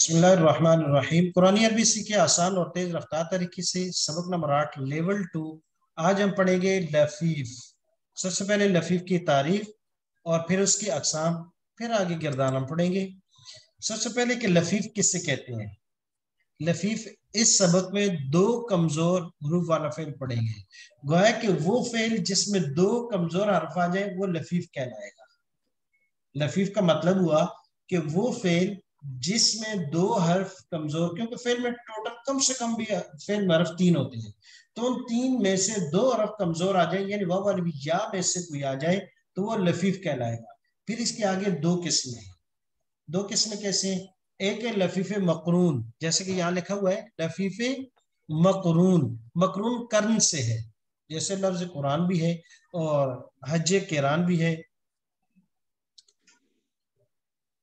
बसमीम कुरानी अरबी सीखे आसान और तेज रफ्तार तरीके से सबक नंबर आठ लेवल टू आज हम पढ़ेंगे लफीफ। सबसे पहले लफीफ की तारीफ़ और फिर उसकी अकसाम, फिर आगे गिरदान हम पढ़ेंगे। सबसे पहले कि लफीफ किससे कहते हैं? लफीफ इस सबक में दो कमज़ोर हरूफ वाला फेल पढ़ेंगे। गोया कि वो फेल जिसमें दो कमज़ोर हरफ आ जाए, वो लफीफ कहलाएगा। लफीफ का मतलब हुआ कि वो फेल जिसमें दो हर्फ कमज़ोर, क्योंकि फेल में टोटल कम से कम भी फेल में हर्फ तीन होते हैं। तो उन तीन में से दो हर्फ कमज़ोर आ जाए, यानी वह वाली या में से कोई आ जाए तो वो लफीफ कहलाएगा। फिर इसके आगे दो किस्में हैं। दो किस्में कैसे हैं? एक है लफीफ मकरून, जैसे कि यहाँ लिखा हुआ है, लफीफ मकरून। मकरून कर्न से है, जैसे लफ्ज कुरान भी है और हज किरान भी है।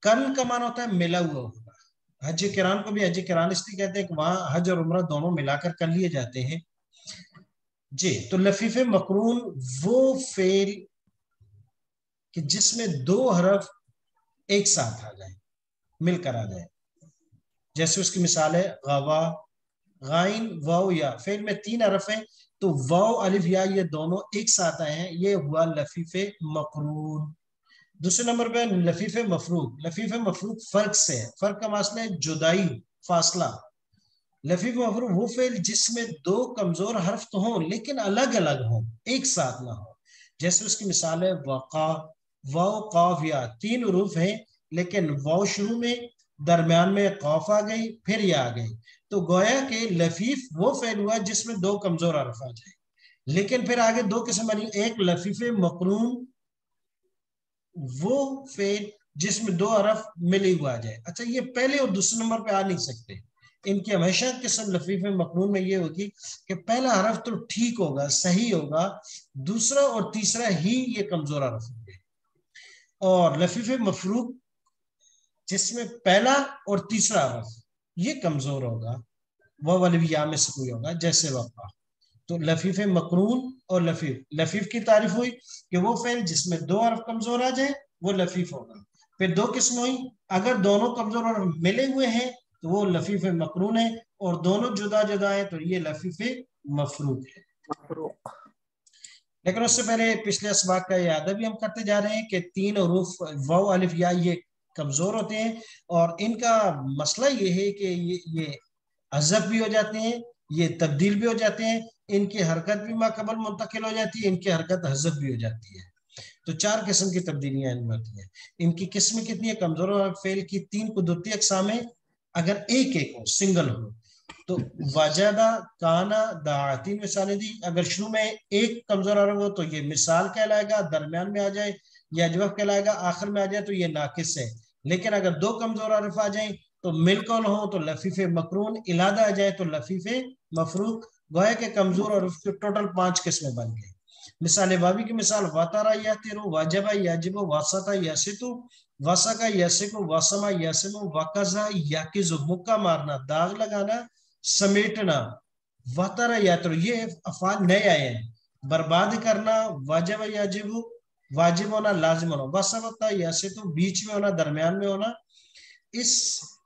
कर्न का मान होता है मिला हुआ होगा। हज किरान को भी हज किरान इसलिए कहते हैं कि वहाँ हज और उम्र दोनों मिलाकर कर लिए जाते हैं। जी तो लफीफ मकरून वो फेल कि जिसमें दो हरफ एक साथ आ जाए, मिलकर आ जाए। जैसे उसकी मिसाल है, गवा, गाइन, वाओ, या। फेल में तीन हरफ है तो वाओ, अलिफ, या, ये दोनों एक साथ आए हैं। ये हुआ लफीफ मकरून। दूसरे नंबर पे लफीफ मफरूक लफीफ मफरूक फ़र्क से है। फ़र्क का मसला है जुदाई, फासला। लफीफ मफरूक वो फेल जिसमें दो कमज़ोर हर्फ तो हों, लेकिन अलग अलग हों, एक साथ ना हो। जैसे उसकी मिसाल है वका, वाओ, कौफ या। तीन रूफ है, लेकिन वाओ शुरू में, दरमियान में कौफ आ गई, फिर या आ गई। तो गोया के लफीफ वो फेल हुआ जिसमें दो कमज़ोर हर्फ आ जाए। लेकिन फिर आगे दो किस्म बनी, एक लफीफ मकरून वो फेल जिसमें दो अरफ मिले हुआ आ जाए। अच्छा ये पहले और दूसरे नंबर पे आ नहीं सकते। इनकी हमेशा किस्म लफीफ मकनून में ये होगी कि पहला हरफ तो ठीक होगा, सही होगा, दूसरा और तीसरा ही ये कमज़ोर हरफ होंगे। और लफीफ मफरूक जिसमें पहला और तीसरा हरफ ये कमज़ोर होगा। वह वाले भी या में से कोई होगा, जैसे वफा तो लफीफ मकरून और लफीफ। लफीफ की तारीफ़ हुई कि वो फेल जिसमें दो हरफ कमज़ोर आ जाए वो लफीफ होगा। फिर दो किस्म हुई। अगर दोनों कमज़ोर और मिले हुए हैं तो वो लफीफ मकरून है और दोनों जुदा जुदा है तो ये लफीफ मफरूक है। लेकिन उससे पहले पिछले इसबाक का याद भी हम करते जा रहे हैं कि तीन हरूफ वाओ अलिफ या ये कमज़ोर होते हैं और इनका मसला ये है कि ये ये अजब भी हो जाते हैं ये तब्दील भी हो जाते हैं, इनकी हरकत भी माकबल मुंतकिल हो जाती है, इनकी हरकत हजब भी हो जाती है। तो चार किस्म की तब्दीलियाँ इनमें होती हैं। इनकी किस्म कितनी है? कमज़ोर और फेल की तीन कुदरती अकसाम है। अगर एक एक हो, सिंगल हो तो वाजदा काना दा तीन मिसालें दी अगर शुरू में एक कमज़ोर अरब हो तो ये मिसाल कहलाएगा, दरमियान में आ जाए या जवाब कहलाएगा, आखिर में आ जाए तो ये नाकिस है। लेकिन अगर दो कमज़ोर अरफ आ जाए तो मिलकल हो तो लफीफ मकरून, इलादा आ जाए तो लफीफ मफरूक गोया के कमज़ोर और उसके टोटल पाँच किस्में बन गई। मिसाल बाबी की मिसाल, वातारा या तेरो वाजबा याजिबो, वासता यासितु, वसका यसिको वसमा यसिमो वकजा याकिजु, मुक्का मारना, दाग लगाना, समेटना, वातारा यात्रो, ये अफाद नए आए हैं। बर्बाद करना, वाजब याजिबु, वाजिब होना, लाजिम होना वसवता यासितु, बीच में होना, दरमियान में होना, इस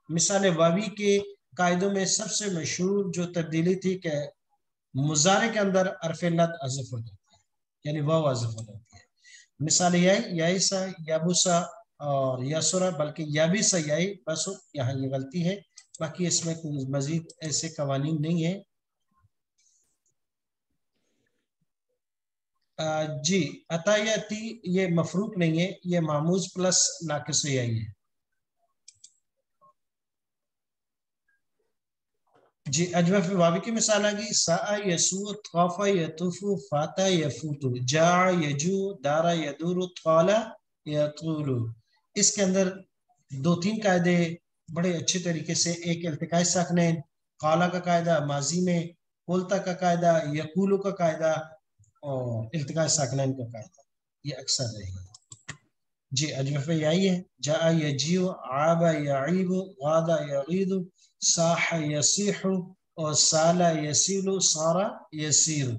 मिसाल वावी के कायदों में सबसे मशहूर जो तब्दीली थी कि मुजारे के अंदर अरफिल्लत अजफ हो जाती है, यानी वह अजफ हो जाती है। मिसाल यही याबूसा और यासुरा बल्कि याबिसा याई, बस यहाँ ये गलती है। बाकी इसमें कोई मजीद ऐसे कवानीन नहीं है। जी, अतायती ये मफरूक नहीं है, ये मामूज प्लस नाकिस है। जी अजवफ वावी की मिसाल आ गई सा यसू, तौफा यतुफु, फाता यफूतु, जा यजू, दारा यदूरु, तौला इसके अंदर दो तीन कायदे बड़े अच्छे तरीके से, एक इल्तिकाई साकने काला का कायदा, माजी में कोलता का कायदा, यकूलू का कायदा और इल्तिकाई साकनैन का कायदा। ये अक्सर रहे जी अजवफ यही है। जा यजियो, आबा यईबु गादा यगीदु साह यसीह और साला यसीलु सारा यसीरु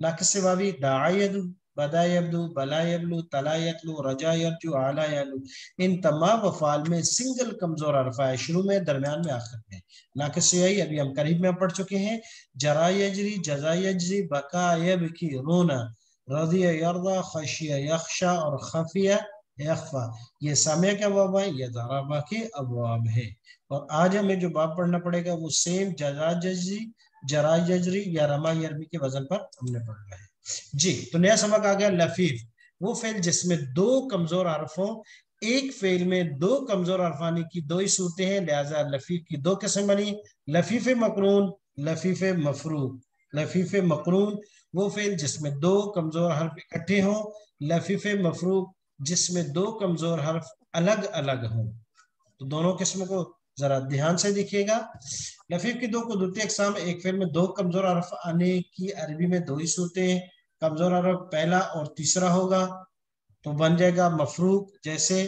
नाकिस वावी दायदु बदा यबलू बला इन तमाम अफाल में सिंगल कमज़ोर अरफा है शुरू में दरमियान में आखिर में नाकसियाई अभी हम करीब में पढ़ चुके हैं जरा यजरी जजा रोना यरदा खशिया और खफिया यखफा ये समय के अबाब है, ये दराबा के अबाब है। और आज हमें जो बाब पढ़ना पड़ेगा, वो सेम जजा जजरी, जरा जजरी या रमा यरमी के वज़न पर हमने पढ़ना है। जी तो नया सबक आ गया लफीफ। वो फेल जिसमें दो कमज़ोर हरफों एक फेल में दो कमज़ोर अरफानी की दो ही सूरतें हैं, लिहाजा लफीफ की दो किस्म बनी। लफीफ मकरून, लफीफ मफरूक। लफीफ मकरून, वो फेल जिसमें दो कमज़ोर हर्फ इकट्ठे हों, लफीफ मफरू जिसमें दो कमज़ोर हर्फ अलग अलग हों। तो दोनों किस्म को जरा ध्यान से देखिएगा। लफीफ की दो कुदरती अकसाम, एक फेल में दो कमज़ोर हर्फ आने की अरबी में दो ही सूरतें कमज़ोर हर्फ पहला और तीसरा होगा तो बन जाएगा मफरूक, जैसे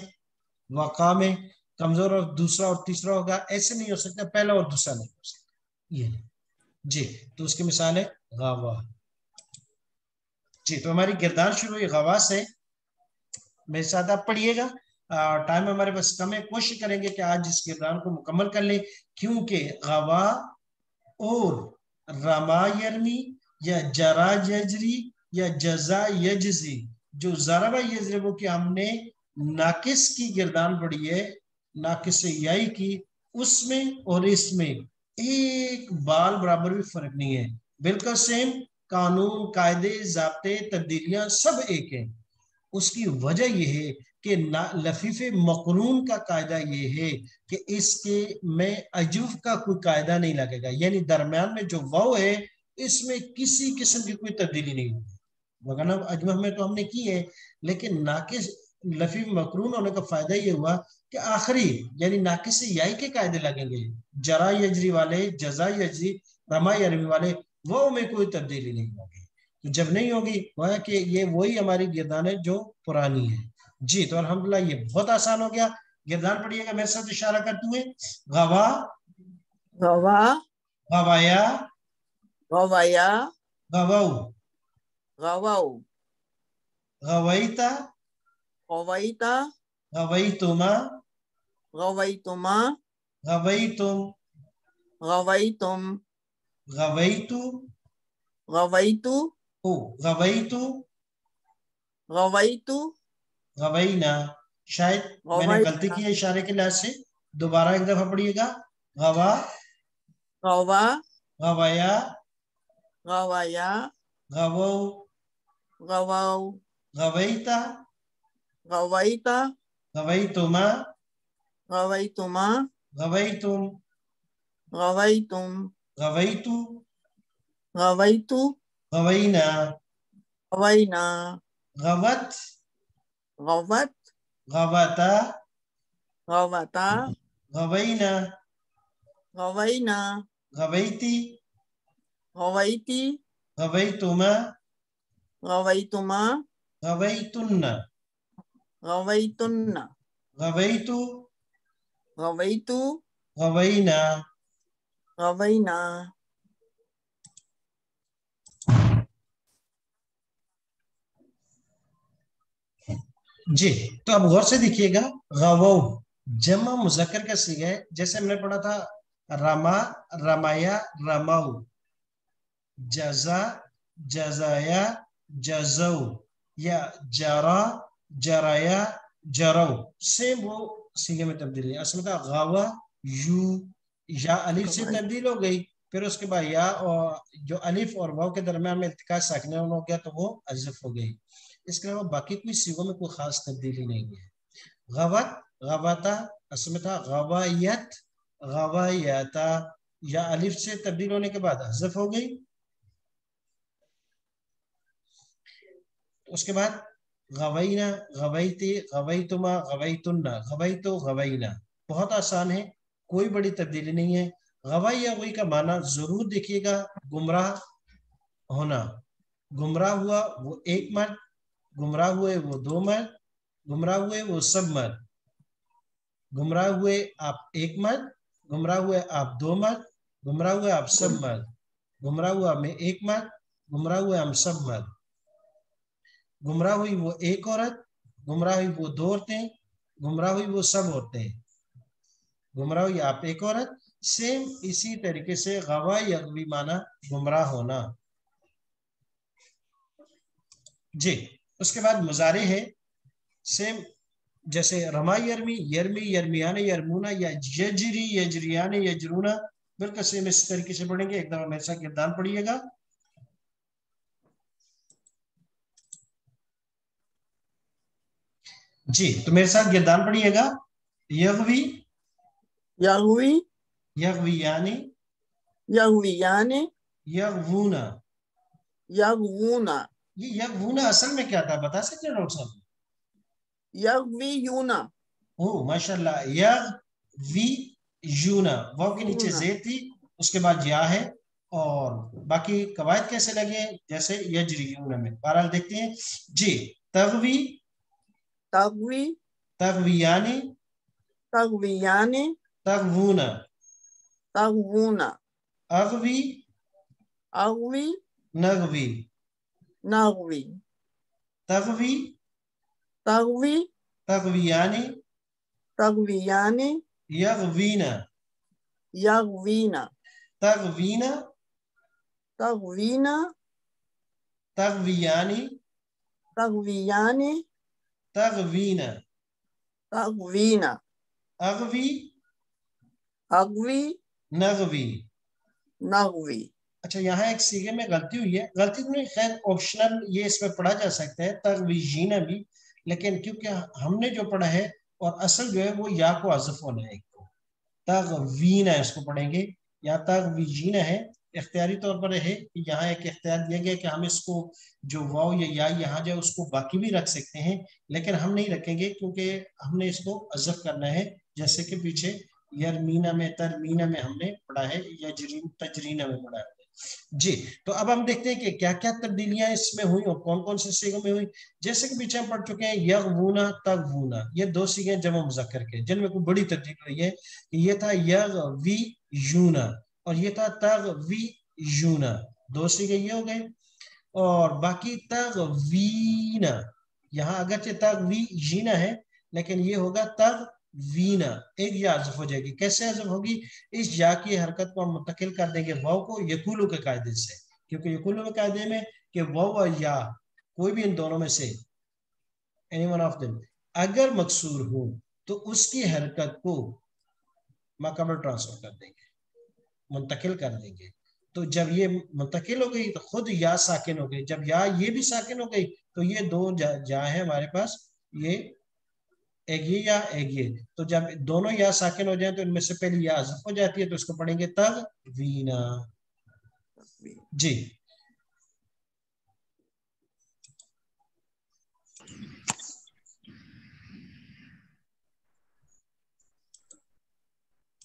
वका में कमज़ोर और दूसरा और तीसरा होगा। ऐसे नहीं हो सकता, पहला और दूसरा नहीं हो सकता। ये जी तो उसकी मिसाल है गावा। जी तो हमारी गिरदार शुरू हुई गवा से। साथ आप पढ़िएगा। टाइम हमारे पास कम है। कोशिश करेंगे कि आज इस किरदार को मुकम्मल कर ले, क्योंकि गवा और रमायरमी या जरा जजरी या जजा यजजी, जो जराबा यजरबो की हमने नाकिस की गिरदान पढ़ी है, नाकिस याई की, उसमें और इसमें एक बाल बराबर भी फ़र्क नहीं है। बिल्कुल सेम कानून, कायदे, जबते, तब्दीलियाँ सब एक हैं। उसकी वजह यह है कि लफीफ मकरून का कायदा ये है कि इसके में अजुफ का कोई कायदा नहीं लगेगा। यानी दरम्यान में जो वाव है, इसमें किसी किस्म की कोई तब्दीली नहीं होगी। वगरना अजमह में तो हमने की है, लेकिन नाकिस लफीफ मकरून होने का फ़ायदा ये हुआ कि आखिरी, यानी नाकिस से याई के कायदे लगेंगे। जरा यजरी वाले, जजा यजरी, रमा यरमी वाले वो में कोई तब्दीली नहीं होगी। जब नहीं होगी वह कि ये वही हमारी गिरदान है जो पुरानी है। जी तो अलहमदुल्ला ये बहुत आसान हो गया। गिरदान पढ़िएगा मेरे साथ इशारा करते हुए। गवा गवा गवाया गवाया गवाऊ गवाऊ गवैता गवैता गवैतुमा गवैतुमा गवैतुम गवैतुम गवैतु गवैतु ओ गवैतु गवैतु गवैना शायद मैंने। गलती की है इशारे के लिहाज से। दोबारा एक दफ़ा पढ़िएगा। गवा गवा गवाया गवाया गवौ गवाऊ गवैता गवैता गवैतुमा गवैतुमा गवैतुम गवैतुम गवैतु गवैतु गवैना गवैना गवत गवत गवता गवता गवैना गवैना गवैती गवैती गवैतुमा गवैतुमा गवैतुन्न गवैतुन्न गवैतु गवैतु गवैना गवैना जी तो अब गौर से देखिएगा गवौ जमा मुजक्कर का सीगा है जैसे हमने पढ़ा था रमा रमाया रमाऊ जजा जजाया जजौ या जरा जराया जरौ सेम वो सीगे में तब्दीली असल में था गावा यू या अलिफ से तब्दील हो गई। फिर उसके बाद या और जो अलिफ और वाव के दरमियान में इल्तिका साकने हो गया तो वो अजफ हो गई। इसके अलावा बाकी कोई सीगों में कोई खास तब्दीली नहीं है। गवत, गवाता था गवायत, गवायाता। या अलिफ से तब्दील होने के बाद हजफ हो गई। उसके बाद गवैना, गवैती गवैतुन्ना, गवैतो, गवैना। बहुत आसान है, कोई बड़ी तब्दीली नहीं है। गवाई या वही का माना ज़रूर देखिएगा। गुमराह होना। गुमराह हुआ वो एक मर्द गुमराह हुए वो दो मर्द गुमराह हुए वो सब मर्द गुमराह हुए आप एक मर्द गुमराह हुए आप दो मर्द गुमराह हुए आप सब मर्द गुमराह हुआ मैं एक मर्द गुमराह हुए हम सब मर्द गुमराह हुई वो एक औरत, गुमराह हुई वो दो औरतें, गुमराह हुई वो सब औरतें। गुमराह हुई आप एक औरत सेम इसी तरीके से गवा यगवी माना गुमराह होना। जी, उसके बाद मुजारे है। सेम जैसे रमा यरमी यरमी यरमियान यरमुना, या यजरी यजरियान यजरूना, बिल्कुल सेम इस तरीके से पढ़ेंगे। एक साथ किरदार पढ़िएगा। जी तो मेरे साथ गिरदान पढ़िएगा। यगवी यगवी यगवियानी यगवियाने यगवूना यगवूना ये यगवूना असल में क्या था? बता सकते हैं डॉक्टर साहब? यगवीयूना ओ माशाल्लाह यगवी यूना वाव के नीचे यूना। जे थी उसके बाद या है और बाकी कवायद कैसे लगे जैसे यजरियूना में। बहरहाल देखते हैं। जी तगवी। तगवी। तगवियानी। तगवियाने। तगवूना। तगवूना अगवी अगवी नगवी नगवी तगवी तगवी तगवियानी तगवियाने यगवीना यगवीना तगवीना तगवीना तगवियानी तगवियाने तगवीना तगवीना अगवी अगवी नगवी नगवी अच्छा यहाँ एक सीगे में गलती हुई है। गलती नहीं खैर ऑप्शनल ये इसमें पढ़ा जा सकता है तगवीजीना भी। लेकिन क्योंकि हमने जो पढ़ा है और असल जो है वो या को अजफ होना है तो तगवीना इसको पढ़ेंगे या तगवीजीना है। इख्तियारी तौर पर है कि यहाँ एक इख्तियार दिया गया कि हम इसको जो वाव या या यहाँ जाए उसको बाकी भी रख सकते हैं लेकिन हम नहीं रखेंगे क्योंकि हमने इसको अजफ करना है जैसे कि पीछे यरमीना में तरमीना में हमने पढ़ा है, या तजरीना में पढ़ा है। जी तो अब हम देखते हैं कि क्या क्या तब्दीलियाँ इसमें हुई और कौन कौन से सीगों में हुई। जैसे कि पीछे हम पढ़ चुके हैं, यगवूना, तगवूना। ये दो सीगे जमा मुजक्कर के, जिनमें कोई बड़ी तब्दील हुई है कि ये था यग वी यूना और ये था तग वी यूना दो सीगे ये हो गए। और बाकी तग वीना यहाँ अगरचे तग वी जीना है, लेकिन ये होगा तग वीना एक या अजफ हो जाएगी। कैसे अजफ होगी? इस या की हरकत को हम मुंतकिल कर देंगे वाव को यकुलू के कायदे से। क्योंकि यकुलू के कायदे में कि वाव और या कोई भी इन दोनों में से एनी वन ऑफ़ देम अगर मकसूर हो तो उसकी हरकत को माकबल ट्रांसफ़र कर देंगे मुंतकिल कर देंगे। तो जब ये मुंतकिल हो गई तो खुद या साकिन हो गई। जब या ये भी साकिन हो गई तो ये दो जा, जा है हमारे पास ये एक ये एगिए तो जब दोनों या साकिन हो जाए तो इनमें से पहली या हो जाती है तो इसको पढ़ेंगे तग वीना। जी।